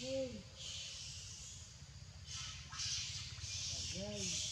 Ayan. Ayan.